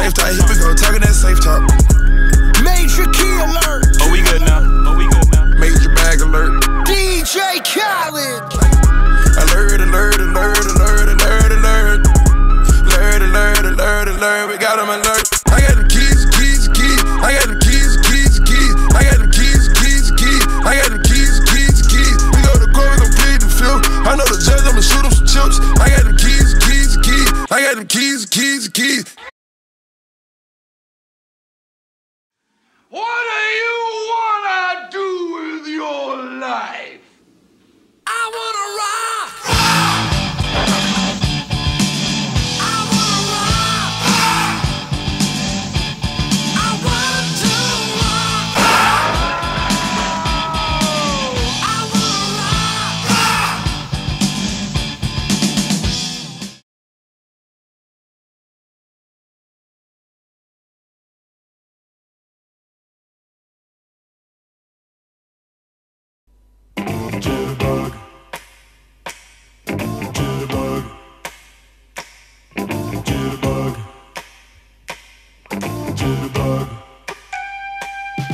safe top. Here we go, talking that safe top. Major key alert. Oh, we good now. Oh, we good now. Major bag alert. DJ Khaled. Alert, alert, alert, alert, alert, alert. Alert, alert, alert, alert. We got him alert. I got them keys, keys, keys. I got them keys, keys, keys. I got them keys, keys, keys. I got them keys, keys, keys. We go to court, we gon' plead the field. I know the judge, I'ma shoot him some chips. I got them keys, keys, keys. I got them keys, keys, keys.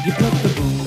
you put the boom.